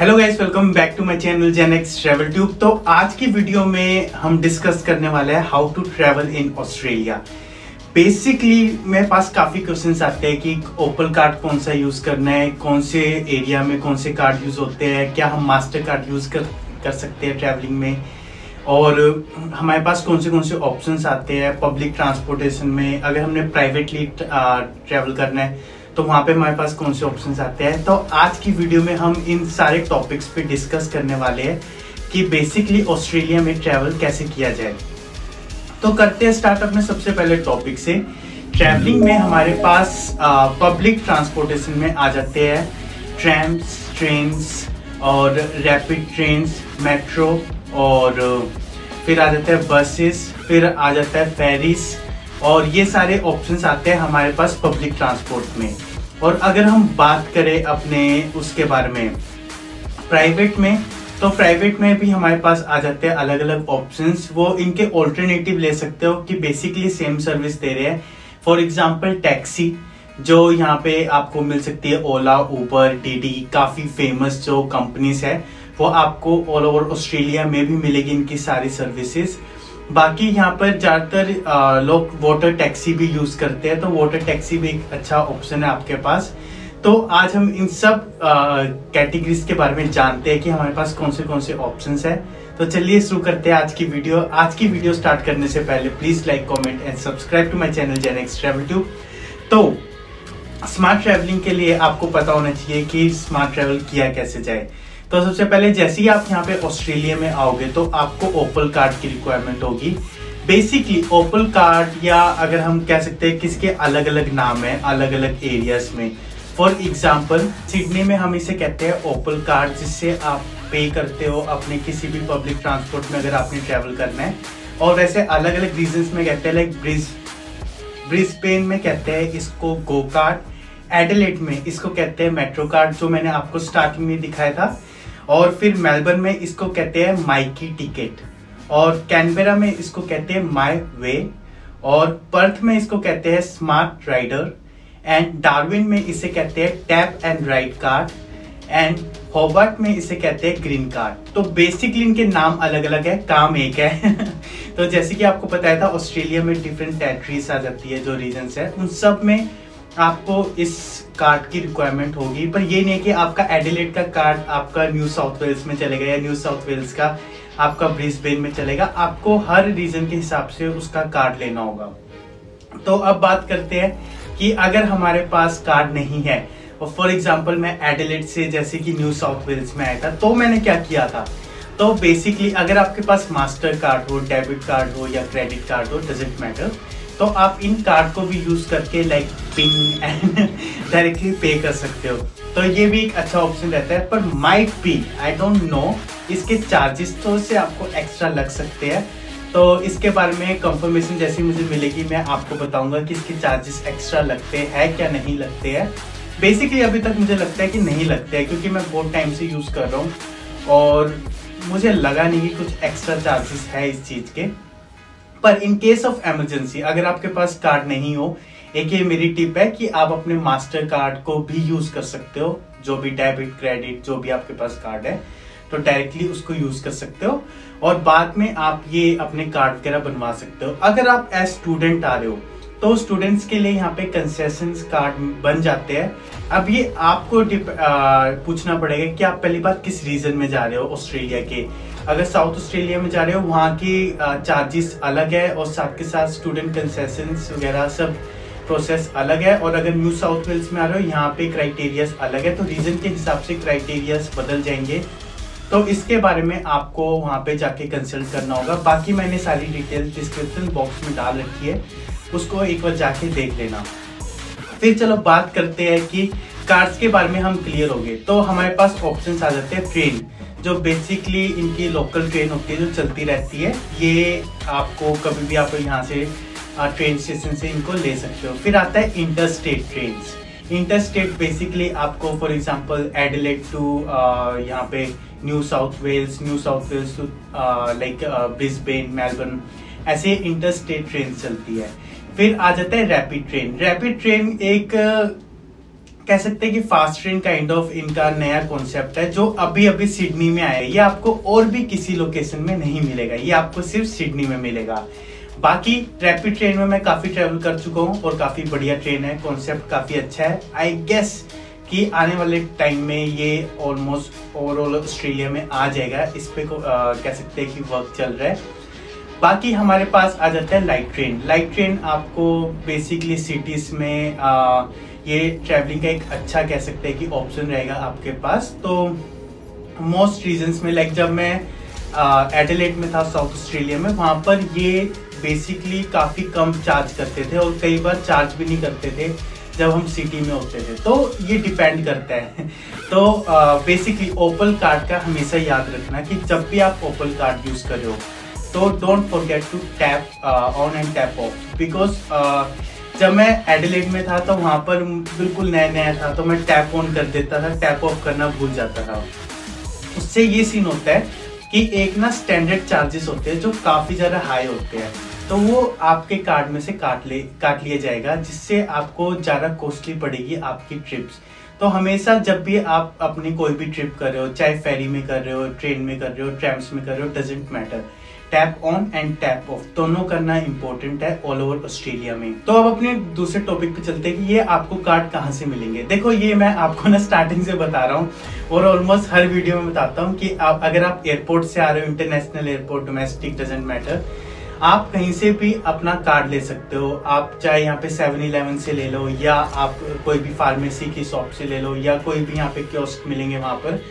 Hello guys welcome back to my channel Genex Travel Tube तो आज की video में हम डिस्कस करने वाले हैं how to travel in Australia basically मेरे पास काफ़ी क्वेश्चंस आते हैं कि ओपल कार्ड कौन सा यूज़ करना है, कौन से एरिया में कौन से कार्ड यूज़ होते हैं, क्या हम मास्टर कार्ड यूज़ कर कर सकते हैं ट्रैवलिंग में? और हमारे पास कौन से कौन से ऑप्शंस आते हैं पब्लिक ट्रांसपोर्टेशन में? अगर हमने प्राइवेटली ट्रैवल करना है तो वहाँ पे हमारे पास कौन से ऑप्शंस आते हैं? तो आज की वीडियो में हम इन सारे टॉपिक्स पे डिस्कस करने वाले हैं कि बेसिकली ऑस्ट्रेलिया में ट्रैवल कैसे किया जाए। तो करते हैं स्टार्टअप में सबसे पहले टॉपिक से। ट्रैवलिंग में हमारे पास पब्लिक ट्रांसपोर्टेशन में आ जाते हैं। ट्रैम्स ट्रेन्स और रैपिड ट्रेन्स मेट्रो और, फिर आ जाते हैं बसेस फिर आ जाता है फेरिस और ये सारे ऑप्शंस आते हैं हमारे पास पब्लिक ट्रांसपोर्ट में। और अगर हम बात करें अपने उसके बारे में प्राइवेट में तो प्राइवेट में भी हमारे पास आ जाते हैं अलग अलग ऑप्शंस वो इनके ऑल्टरनेटिव ले सकते हो कि बेसिकली सेम सर्विस दे रहे हैं। फॉर एग्जांपल टैक्सी जो यहाँ पे आपको मिल सकती है ओला उबर डी काफ़ी फ़ेमस जो कंपनीज़ है, वो आपको ऑल ओवर ऑस्ट्रेलिया में भी मिलेगी इनकी सारी सर्विसेज़ बाकी यहाँ पर ज़्यादातर लोग वाटर टैक्सी भी यूज़ करते हैं तो वाटर टैक्सी भी एक अच्छा ऑप्शन है आपके पास। तो आज हम इन सब कैटेगरीज के बारे में जानते हैं कि हमारे पास कौन से कौन से ऑप्शंस है। तो चलिए शुरू करते हैं आज की वीडियो आज की वीडियो स्टार्ट करने से पहले please like comment and subscribe to my channel Genex Travel Tube तो स्मार्ट ट्रेवलिंग के लिए आपको पता होना चाहिए कि स्मार्ट ट्रेवल किया कैसे जाए। तो सबसे पहले जैसे ही आप यहाँ पे ऑस्ट्रेलिया में आओगे तो आपको ओपल कार्ड की रिक्वायरमेंट होगी। बेसिकली ओपल कार्ड या अगर हम कह सकते हैं किसके अलग अलग नाम है अलग अलग एरियाज़ में। फॉर एग्ज़ाम्पल सिडनी में हम इसे कहते हैं ओपल कार्ड, जिससे आप पे करते हो अपने किसी भी पब्लिक ट्रांसपोर्ट में अगर आपने ट्रेवल करना है। और वैसे अलग अलग रीजन में कहते हैं लाइक ब्रिज ब्रिस्पेन में कहते हैं इसको गो कार्ड एडलेट में इसको कहते हैं मेट्रो कार्ड जो मैंने आपको स्टार्टिंग में दिखाया था। और फिर मेलबर्न में इसको कहते हैं माइकी टिकट, और कैनबेरा में इसको कहते हैं माई वे, और पर्थ में इसको कहते हैं स्मार्ट राइडर, एंड डार्विन में इसे कहते हैं tap and ride card, and Hobart में इसे कहते हैं ग्रीन कार्ड। तो बेसिकली इनके नाम अलग अलग है, काम एक है। तो जैसे कि आपको बताया था, ऑस्ट्रेलिया में डिफरेंट टेरिटरीज आ जाती है, जो रीजन है, उन सब में आपको इस कार्ड की रिक्वायरमेंट होगी, पर ये नहीं कि आपका एडिलेट का कार्ड आपका न्यू साउथ वेल्स में चलेगा या न्यू साउथ वेल्स का आपका ब्रिस्बेन में चलेगा। आपको हर रीजन के हिसाब से उसका कार्ड लेना होगा। तो अब बात करते हैं कि अगर हमारे पास कार्ड नहीं है, और फॉर एग्ज़ाम्पल मैं एडिलेट से जैसे कि न्यू साउथ वेल्स में आया था तो मैंने क्या किया था? तो बेसिकली अगर आपके पास मास्टर कार्ड हो डेबिट कार्ड हो या क्रेडिट कार्ड हो डजेंट मैटर तो आप इन कार्ड को भी यूज़ करके like pin and directly pay कर सकते हो। तो ये भी एक अच्छा ऑप्शन रहता है, पर might be I don't know इसके चार्जेस तो से आपको एक्स्ट्रा लग सकते हैं। तो इसके बारे में कंफर्मेशन जैसी मुझे मिलेगी, मैं आपको बताऊँगा कि इसके चार्जेस एक्स्ट्रा लगते हैं क्या नहीं लगते हैं। बेसिकली अभी तक मुझे लगता है कि नहीं लगते हैं, क्योंकि मैं बहुत टाइम से यूज़ कर रहा हूँ, और मुझे लगा नहीं कि कुछ एक्स्ट्रा चार्जेस है इस चीज़ के। पर इन केस ऑफ़ एमरजेंसी अगर आपके पास कार्ड नहीं हो, एक ये मेरी टिप है कि आप अपने मास्टर कार्ड को भी यूज़ कर सकते हो, जो भी डेबिट क्रेडिट जो भी आपके पास कार्ड है तो डायरेक्टली उसको यूज़ कर सकते हो। और बाद में आप ये अपने कार्ड वगैरह बनवा सकते हो। अगर आप एज स्टूडेंट आ रहे हो तो स्टूडेंट्स के लिए यहाँ पे कंसेशन कार्ड बन जाते हैं। अब ये आपको आ, पूछना पड़ेगा कि आप पहली बार किस रीजन में जा रहे हो ऑस्ट्रेलिया के? अगर साउथ ऑस्ट्रेलिया में जा रहे हो वहाँ की चार्जेस अलग है और साथ के साथ स्टूडेंट कंसेशन वगैरह सब प्रोसेस अलग है। और अगर न्यू साउथ वेल्स में आ रहे हो यहाँ पे क्राइटेरियाज अलग है। तो रीजन के हिसाब से क्राइटेरियाज बदल जाएँगे। तो इसके बारे में आपको वहाँ पे जाके कंसल्ट करना होगा। बाकी मैंने सारी डिटेल डिस्क्रिप्शन बॉक्स में डाल रखी है। उसको एक बार जाके देख लेना। फिर चलो बात करते हैं कि कार्ड्स के बारे में हम क्लियर हो गए। तो हमारे पास ऑप्शंस आ जाते हैं ट्रेन जो बेसिकली इनकी लोकल ट्रेन होती है, जो चलती रहती है, ये आपको कभी भी आप यहाँ से ट्रेन स्टेशन से इनको ले सकते हो। फिर आता है inter state train inter state basically आपको फॉर एग्ज़ाम्पल एडलेट टू यहाँ पे New South Wales New South Wales to like Brisbane Melbourne ऐसे इंटर स्टेट ट्रेन चलती है। फिर आ जाता है रैपिड ट्रेन रैपिड ट्रेन एक कह सकते हैं कि फास्ट ट्रेन काइंड ऑफ़ इनका नया कॉन्सेप्ट है जो अभी अभी सिडनी में आया है। ये आपको और भी किसी लोकेशन में नहीं मिलेगा। ये आपको सिर्फ़ सिडनी में मिलेगा। बाकी रैपिड ट्रेन में मैं काफ़ी ट्रेवल कर चुका हूँ और काफ़ी बढ़िया ट्रेन है। कॉन्सेप्ट काफ़ी अच्छा है। आई गेस कि आने वाले टाइम में ये ऑलमोस्ट ओवरऑल ऑस्ट्रेलिया में आ जाएगा। इस पे को, आ, कह सकते हैं कि वर्क चल रहा है। बाकी हमारे पास आ जाता है लाइट ट्रेन लाइट ट्रेन आपको बेसिकली सिटीज़ में आ, ये ट्रैवलिंग का एक अच्छा कह सकते हैं कि ऑप्शन रहेगा आपके पास. तो मोस्ट रीजंस में लाइक जब मैं एडिलेट में था साउथ ऑस्ट्रेलिया में वहाँ पर ये बेसिकली काफ़ी कम चार्ज करते थे और कई बार चार्ज भी नहीं करते थे जब हम सिटी में होते थे. तो ये डिपेंड करता है. तो बेसिकली ओपल कार्ड का हमेशा याद रखना कि जब भी आप ओपल कार्ड यूज़ कर तो don't forget to tap on and tap off because जब मैं एडिलेट में था तो वहाँ पर बिल्कुल नया नया था तो मैं टैप ऑन कर देता था टैप ऑफ़ करना भूल जाता था। उससे ये सीन होता है कि एक ना स्टैंडर्ड चार्जेस होते हैं, जो काफ़ी ज़्यादा हाई होते हैं। तो वो आपके कार्ड में से काट ले, काट लिया जाएगा, जिससे आपको ज़्यादा कॉस्टली पड़ेगी आपकी ट्रिप्स तो हमेशा जब भी आप अपनी कोई भी ट्रिप कर रहे हो, चाहे फेरी में कर रहे हो ट्रेन में कर रहे हो ट्रैम्स में कर रहे हो doesn't matter tap on and tap off, दोनों करना इंपॉर्टेंट है ऑल ओवर ऑस्ट्रेलिया में। तो अब अपने दूसरे टॉपिक पे चलते हैं कि ये आपको कार्ड कहाँ से मिलेंगे। देखो, ये मैं आपको ना स्टार्टिंग से बता रहा हूँ और ऑलमोस्ट हर वीडियो में बताता हूँ कि आप, अगर आप एयरपोर्ट से आ रहे हो international airport domestic doesn't matter आप कहीं से भी अपना कार्ड ले सकते हो। आप चाहे यहाँ पे सेवन इलेवन से ले लो या आप कोई भी फार्मेसी की शॉप से ले लो या कोई भी यहाँ पे क्योस्क मिलेंगे वहाँ पर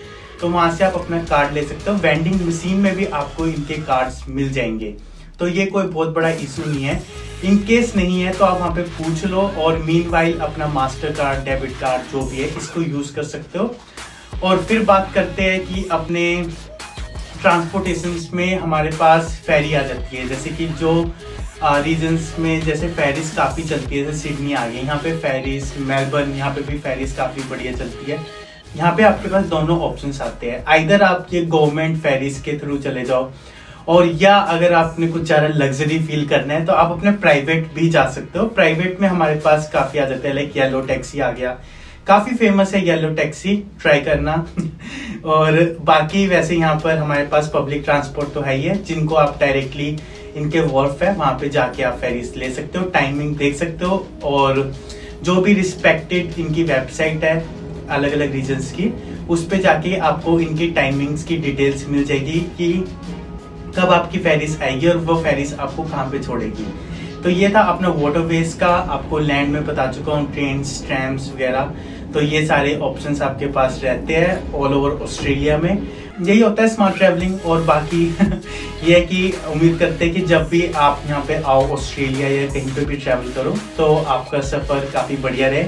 तो वहाँ से आप अपना कार्ड ले सकते हो। वेंडिंग मशीन में भी आपको इनके कार्ड्स मिल जाएँगे। तो ये कोई बहुत बड़ा इशू नहीं है। इन केस नहीं है तो आप वहाँ पे पूछ लो और मीन वाइल अपना मास्टर कार्ड डेबिट कार्ड जो भी है, इसको यूज़ कर सकते हो। और फिर बात करते हैं कि अपने ट्रांसपोर्टेशन में हमारे पास फेरी आ जाती है। जैसे कि जो रीजन्स में जैसे फेरिस काफ़ी चलती है, जैसे सिडनी आ गई, यहाँ पे फेरिस मेलबर्न यहाँ पे भी फेरिस काफ़ी बढ़िया चलती है। यहाँ पे आपके पास दोनों ऑप्शन आते हैं। आइधर आप ये गवर्नमेंट फेरिस के थ्रू चले जाओ, और या अगर आपने कुछ ज़्यादा लग्जरी फील करना है तो आप अपने प्राइवेट भी जा सकते हो। प्राइवेट में हमारे पास काफ़ी आ जाते हैं लाइक येलो टैक्सी आ गया। काफ़ी फ़ेमस है येलो टैक्सी ट्राई करना। और बाकी वैसे यहाँ पर हमारे पास पब्लिक ट्रांसपोर्ट तो है ही है, जिनको आप डायरेक्टली इनके वर्फ है, वहाँ पे जाके आप फेरिस ले सकते हो टाइमिंग देख सकते हो, और जो भी रिस्पेक्टेड इनकी वेबसाइट है अलग अलग रीजन की, उस पर जाके आपको इनकी टाइमिंग्स की डिटेल्स मिल जाएगी कि कब आपकी फेरिस आएगी और वो फेरिस आपको कहाँ पे छोड़ेगी। तो ये था अपना वाटरवेज का, आपको लैंड में बता चुका हूँ ट्रेन ट्रैम्स वगैरह। तो ये सारे ऑप्शंस आपके पास रहते हैं ऑल ओवर ऑस्ट्रेलिया में। यही होता है स्मार्ट ट्रैवलिंग और बाकी ये कि उम्मीद करते हैं कि जब भी आप यहाँ पे आओ ऑस्ट्रेलिया या कहीं पे भी ट्रैवल करो तो आपका सफ़र काफ़ी बढ़िया रहे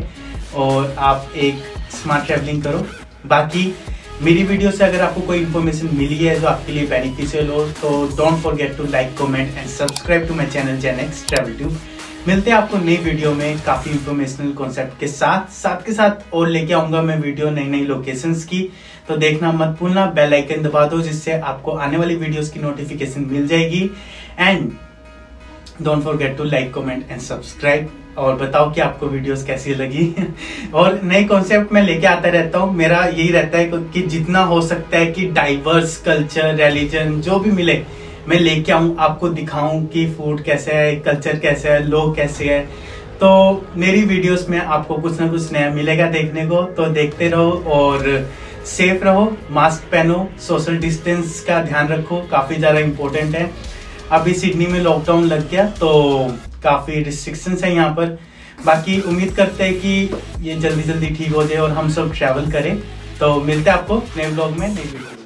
और आप एक स्मार्ट ट्रैवलिंग करो। बाकी, मेरी वीडियो से अगर आपको कोई इन्फॉर्मेशन मिली है जो आपके लिए बेनिफिशियल हो तो don't forget to like comment and subscribe to my channel Genex Travel Tube मिलते हैं आपको नई वीडियो में काफ़ी इंफॉर्मेशनल कॉन्सेप्ट के साथ। साथ के साथ और लेके आऊँगा मैं वीडियो नई नई लोकेशंस की। तो देखना मत भूलना बेल आइकन दबा दो, जिससे आपको आने वाली वीडियोस की नोटिफिकेशन मिल जाएगी। And don't forget to like comment and subscribe और बताओ कि आपको वीडियोस कैसी लगी। और नए कॉन्सेप्ट में लेके आता रहता हूँ। मेरा यही रहता है कि जितना हो सकता है कि डाइवर्स कल्चर रिलीजन जो भी मिले, मैं लेके आऊँ, आपको दिखाऊँ कि फ़ूड कैसे है कल्चर कैसे है, लोग कैसे है। तो मेरी वीडियोस में आपको कुछ ना कुछ नया मिलेगा देखने को। तो देखते रहो और सेफ़ रहो मास्क पहनो सोशल डिस्टेंस का ध्यान रखो, काफ़ी ज़्यादा इम्पोर्टेंट है। अभी सिडनी में लॉकडाउन लग गया तो काफ़ी रिस्ट्रिक्शंस हैं यहाँ पर। बाकी उम्मीद करते हैं कि ये जल्दी जल्दी ठीक हो जाए और हम सब ट्रैवल करें। तो मिलते हैं आपको नए ब्लॉग में, नई वीडियो